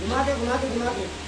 घुमा दे घुमा दे घुमा दे